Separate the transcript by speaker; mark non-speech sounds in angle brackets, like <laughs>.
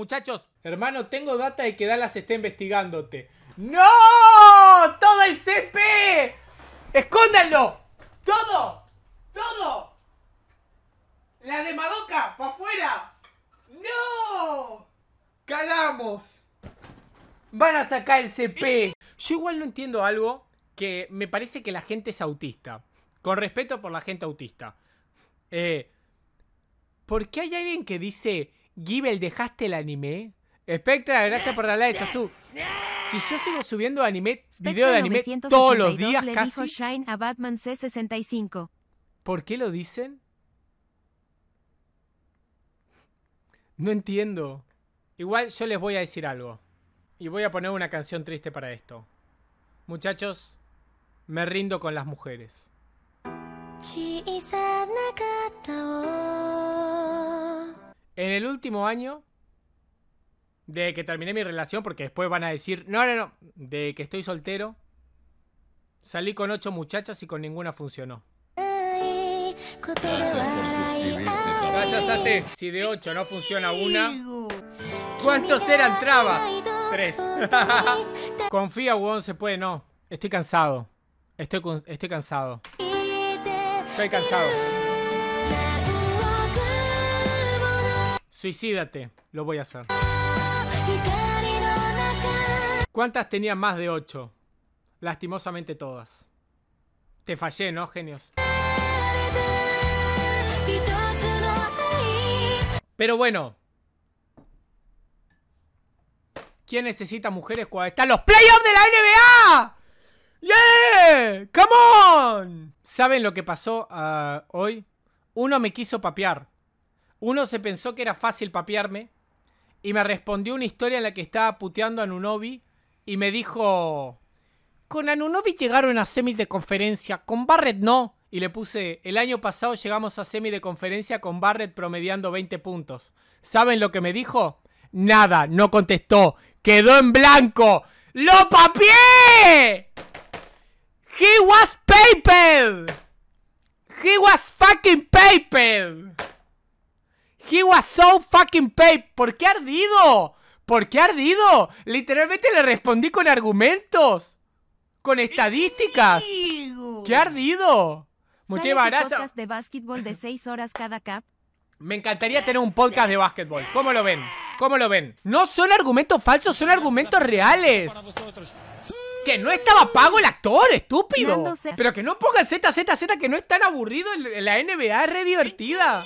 Speaker 1: Muchachos, hermano, tengo data de que Dallas está investigándote. ¡No! ¡Todo el CP! ¡Escóndanlo! ¡Todo! ¡Todo! ¡La de Madoka! ¡Pa' afuera! ¡No! ¡Cagamos! Van a sacar el CP. Yo igual no entiendo algo que me parece que la gente es autista. Con respeto por la gente autista. Eh, ¿Por qué hay alguien que dice, Gibel, ¿dejaste el anime? Spectra, gracias por la like, Sasu. Si yo sigo subiendo anime, video de anime todos los días
Speaker 2: le
Speaker 1: casi,
Speaker 2: Dijo Shine a Batman C65.
Speaker 1: ¿por qué lo dicen? No entiendo. Igual yo les voy a decir algo. Y voy a poner una canción triste para esto. Muchachos, me rindo con las mujeres en el último año de que terminé mi relación, porque después van a decir, no, no, no, de que estoy soltero, salí con ocho muchachas y con ninguna funcionó. Gracias a ti. Si de ocho no funciona una, ¿cuántos eran trabas? Tres. <laughs> Confía, weón, se puede, no. Estoy cansado. Estoy, estoy cansado. Estoy cansado. Suicídate, lo voy a hacer. ¿Cuántas tenía más de 8? Lastimosamente todas. Te fallé, ¿no, genios? Pero bueno. ¿Quién necesita mujeres cuando están los playoffs de la NBA? ¡Yeah! ¡Come on! ¿Saben lo que pasó ah, hoy? Uno me quiso papear. Uno se pensó que era fácil papearme. Y me respondió una historia en la que estaba puteando a Nunobi. Y me dijo... Con Anunobi llegaron a semis de conferencia, con Barrett no. Y le puse, el año pasado llegamos a semi de conferencia con Barrett promediando 20 puntos. ¿Saben lo que me dijo? Nada, no contestó. Quedó en blanco. ¡Lo papié! He was papered. He was fucking papered. He was so fucking papered. ¿Por qué ardido? ¿Por qué ardido? Literalmente le respondí con argumentos. Con estadísticas. ¡Qué ardido! Muchísimas
Speaker 2: ¿Sale tu
Speaker 1: gracias.
Speaker 2: podcast de básquetbol de 6 horas cada cap?
Speaker 1: Me encantaría tener un podcast de básquetbol. ¿Cómo lo ven? ¿Cómo lo ven? No son argumentos falsos, son argumentos reales. Que no estaba pago el actor, estúpido. Pero que no pongan ZZZ que no es tan aburrido la NBA, es re divertida.